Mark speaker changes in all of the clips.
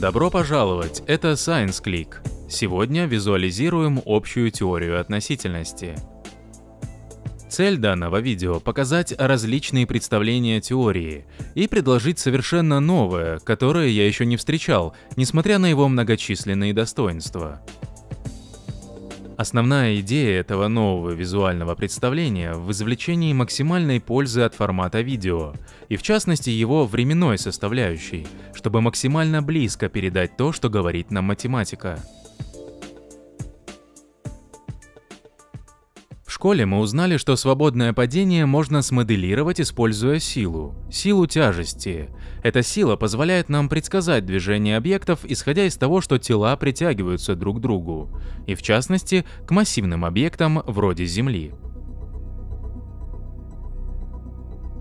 Speaker 1: Добро пожаловать, это Science Click. Сегодня визуализируем общую теорию относительности. Цель данного видео – показать различные представления теории и предложить совершенно новое, которое я еще не встречал, несмотря на его многочисленные достоинства. Основная идея этого нового визуального представления в извлечении максимальной пользы от формата видео, и в частности его временной составляющей, чтобы максимально близко передать то, что говорит нам математика. Школе мы узнали, что свободное падение можно смоделировать, используя силу, силу тяжести. Эта сила позволяет нам предсказать движение объектов, исходя из того, что тела притягиваются друг к другу, и в частности к массивным объектам вроде Земли.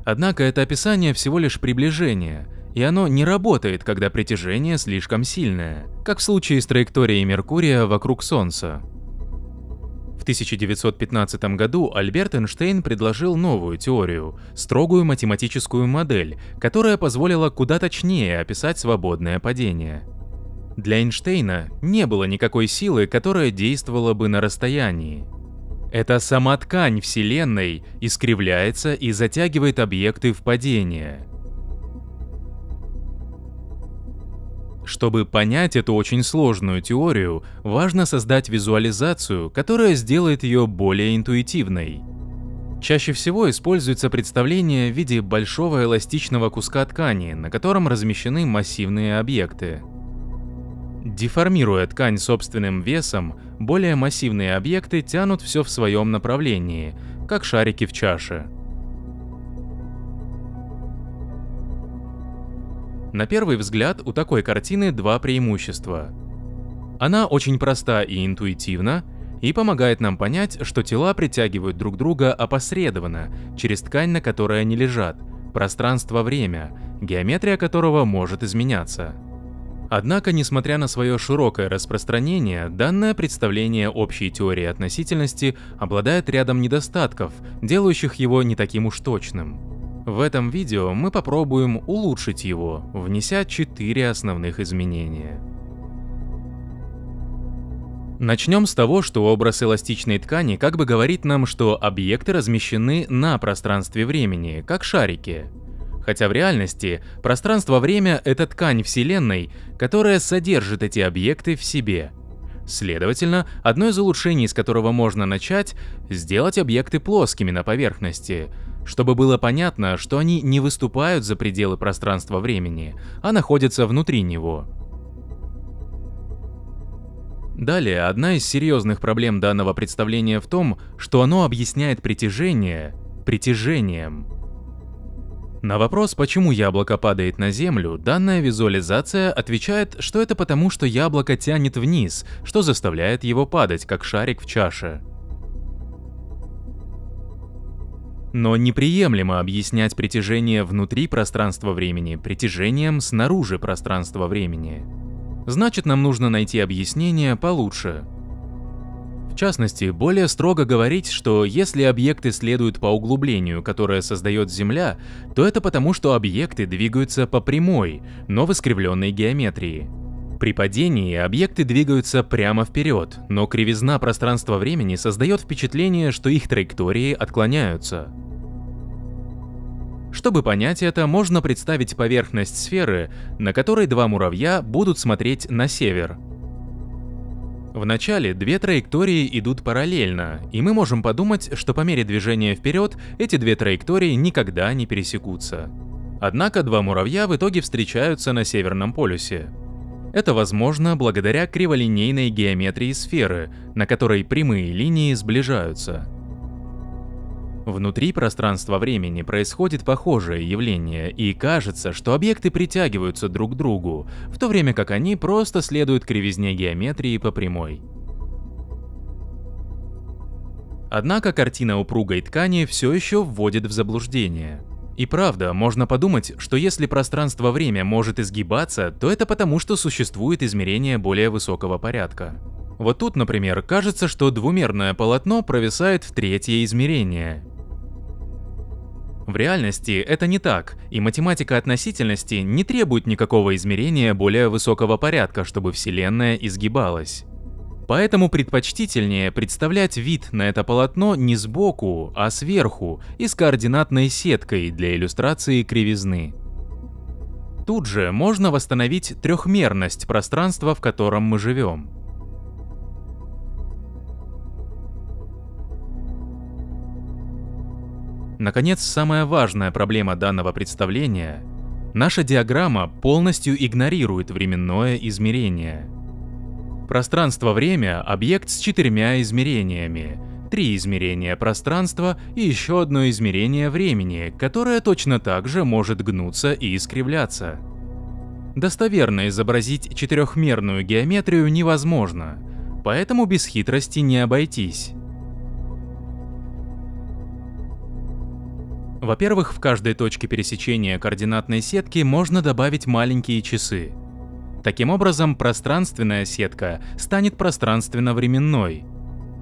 Speaker 1: Однако это описание всего лишь приближение, и оно не работает, когда притяжение слишком сильное, как в случае с траекторией Меркурия вокруг Солнца. В 1915 году Альберт Эйнштейн предложил новую теорию – строгую математическую модель, которая позволила куда точнее описать свободное падение. Для Эйнштейна не было никакой силы, которая действовала бы на расстоянии. Эта сама ткань Вселенной искривляется и затягивает объекты в падение – Чтобы понять эту очень сложную теорию, важно создать визуализацию, которая сделает ее более интуитивной. Чаще всего используется представление в виде большого эластичного куска ткани, на котором размещены массивные объекты. Деформируя ткань собственным весом, более массивные объекты тянут все в своем направлении, как шарики в чаше. На первый взгляд у такой картины два преимущества. Она очень проста и интуитивна, и помогает нам понять, что тела притягивают друг друга опосредованно, через ткань, на которой они лежат, пространство-время, геометрия которого может изменяться. Однако, несмотря на свое широкое распространение, данное представление общей теории относительности обладает рядом недостатков, делающих его не таким уж точным. В этом видео мы попробуем улучшить его, внеся четыре основных изменения. Начнем с того, что образ эластичной ткани как бы говорит нам, что объекты размещены на пространстве времени, как шарики. Хотя в реальности пространство-время — это ткань Вселенной, которая содержит эти объекты в себе. Следовательно, одно из улучшений, с которого можно начать — сделать объекты плоскими на поверхности — чтобы было понятно, что они не выступают за пределы пространства-времени, а находятся внутри него. Далее, одна из серьезных проблем данного представления в том, что оно объясняет притяжение притяжением. На вопрос, почему яблоко падает на землю, данная визуализация отвечает, что это потому, что яблоко тянет вниз, что заставляет его падать, как шарик в чаше. Но неприемлемо объяснять притяжение внутри пространства-времени притяжением снаружи пространства-времени. Значит, нам нужно найти объяснение получше. В частности, более строго говорить, что если объекты следуют по углублению, которое создает Земля, то это потому, что объекты двигаются по прямой, но в искривленной геометрии. При падении объекты двигаются прямо вперед, но кривизна пространства-времени создает впечатление, что их траектории отклоняются. Чтобы понять это, можно представить поверхность сферы, на которой два муравья будут смотреть на север. Вначале две траектории идут параллельно, и мы можем подумать, что по мере движения вперед эти две траектории никогда не пересекутся. Однако два муравья в итоге встречаются на Северном полюсе. Это возможно благодаря криволинейной геометрии сферы, на которой прямые линии сближаются. Внутри пространства-времени происходит похожее явление, и кажется, что объекты притягиваются друг к другу, в то время как они просто следуют кривизне геометрии по прямой. Однако картина упругой ткани все еще вводит в заблуждение. И правда, можно подумать, что если пространство-время может изгибаться, то это потому, что существует измерение более высокого порядка. Вот тут, например, кажется, что двумерное полотно провисает в третье измерение, В реальности это не так, и математика относительности не требует никакого измерения более высокого порядка, чтобы Вселенная изгибалась. Поэтому предпочтительнее представлять вид на это полотно не сбоку, а сверху и с координатной сеткой для иллюстрации кривизны. Тут же можно восстановить трехмерность пространства, в котором мы живем. Наконец, самая важная проблема данного представления – наша диаграмма полностью игнорирует временное измерение – Пространство-время – объект с четырьмя измерениями. Три измерения пространства и еще одно измерение времени, которое точно так же может гнуться и искривляться. Достоверно изобразить четырехмерную геометрию невозможно, поэтому без хитрости не обойтись. Во-первых, в каждой точке пересечения координатной сетки можно добавить маленькие часы – Таким образом, пространственная сетка станет пространственно-временной.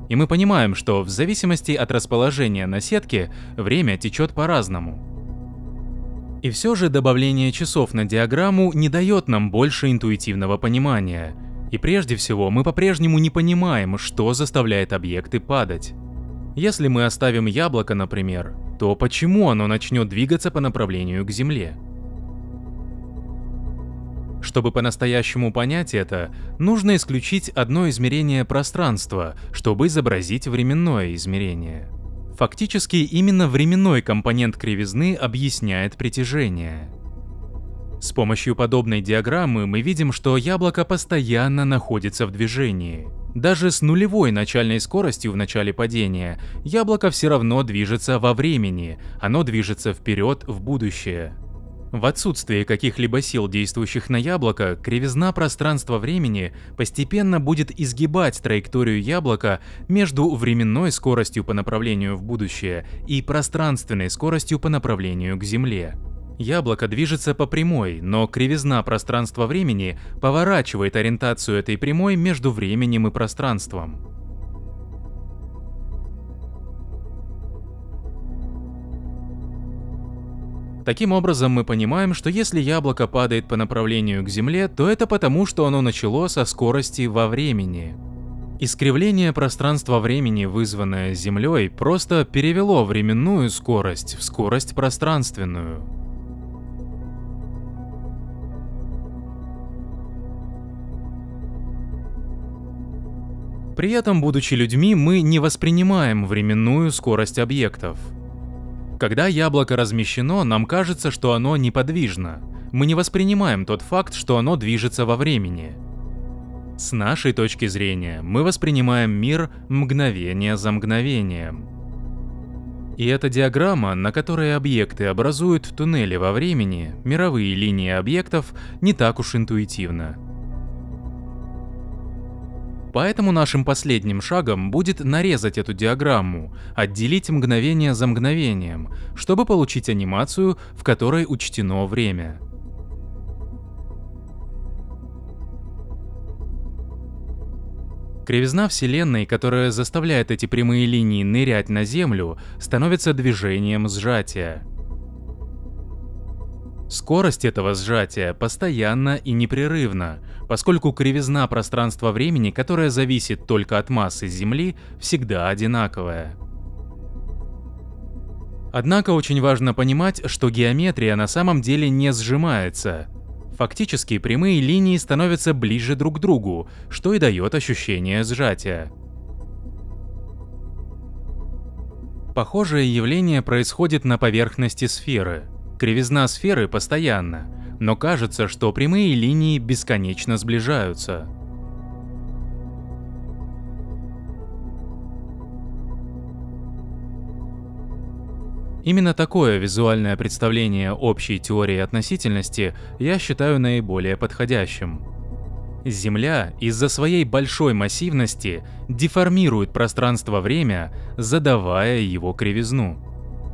Speaker 1: И мы понимаем, что в зависимости от расположения на сетке время течет по-разному. И все же добавление часов на диаграмму не дает нам больше интуитивного понимания. И прежде всего мы по-прежнему не понимаем, что заставляет объекты падать. Если мы оставим яблоко, например, то почему оно начнет двигаться по направлению к Земле? Чтобы по-настоящему понять это, нужно исключить одно измерение пространства, чтобы изобразить временное измерение. Фактически именно временной компонент кривизны объясняет притяжение. С помощью подобной диаграммы мы видим, что яблоко постоянно находится в движении. Даже с нулевой начальной скоростью в начале падения, яблоко все равно движется во времени, оно движется вперед в будущее. В отсутствие каких-либо сил, действующих на яблоко, кривизна пространства-времени постепенно будет изгибать траекторию яблока между временной скоростью по направлению в будущее и пространственной скоростью по направлению к Земле. Яблоко движется по прямой, но кривизна пространства-времени поворачивает ориентацию этой прямой между временем и пространством. Таким образом, мы понимаем, что если яблоко падает по направлению к Земле, то это потому, что оно начало со скорости во времени. Искривление пространства-времени, вызванное Землей, просто перевело временную скорость в скорость пространственную. При этом, будучи людьми, мы не воспринимаем временную скорость объектов – когда яблоко размещено, нам кажется, что оно неподвижно. Мы не воспринимаем тот факт, что оно движется во времени. С нашей точки зрения, мы воспринимаем мир мгновение за мгновением. И эта диаграмма, на которой объекты образуют туннели во времени, мировые линии объектов, не так уж интуитивна. Поэтому нашим последним шагом будет нарезать эту диаграмму, отделить мгновение за мгновением, чтобы получить анимацию, в которой учтено время. Кривизна Вселенной, которая заставляет эти прямые линии нырять на Землю, становится движением сжатия. Скорость этого сжатия постоянна и непрерывна, поскольку кривизна пространства-времени, которая зависит только от массы Земли, всегда одинаковая. Однако очень важно понимать, что геометрия на самом деле не сжимается. Фактически прямые линии становятся ближе друг к другу, что и дает ощущение сжатия. Похожее явление происходит на поверхности сферы – Кривизна сферы постоянна, но кажется, что прямые линии бесконечно сближаются. Именно такое визуальное представление общей теории относительности я считаю наиболее подходящим. Земля из-за своей большой массивности деформирует пространство-время, задавая его кривизну.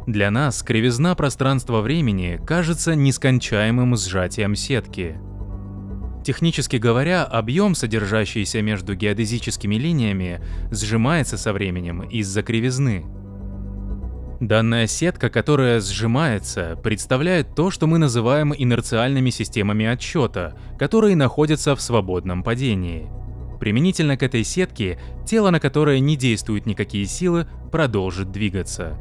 Speaker 1: Для нас кривизна пространства-времени кажется нескончаемым сжатием сетки. Технически говоря, объем, содержащийся между геодезическими линиями, сжимается со временем из-за кривизны. Данная сетка, которая сжимается, представляет то, что мы называем инерциальными системами отсчета, которые находятся в свободном падении. Применительно к этой сетке, тело, на которое не действуют никакие силы, продолжит двигаться.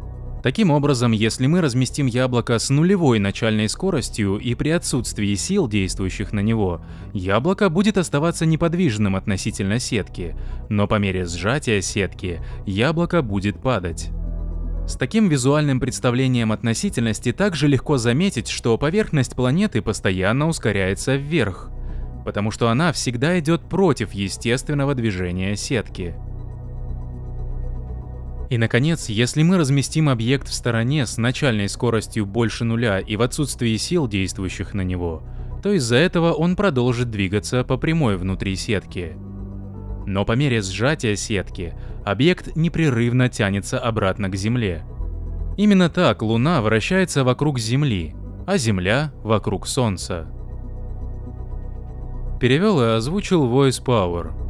Speaker 1: Таким образом, если мы разместим яблоко с нулевой начальной скоростью и при отсутствии сил, действующих на него, яблоко будет оставаться неподвижным относительно сетки, но по мере сжатия сетки яблоко будет падать. С таким визуальным представлением относительности также легко заметить, что поверхность планеты постоянно ускоряется вверх, потому что она всегда идет против естественного движения сетки. И наконец, если мы разместим объект в стороне с начальной скоростью больше нуля и в отсутствии сил, действующих на него, то из-за этого он продолжит двигаться по прямой внутри сетки. Но по мере сжатия сетки объект непрерывно тянется обратно к Земле. Именно так Луна вращается вокруг Земли, а Земля вокруг Солнца. Перевел и озвучил Voice Power.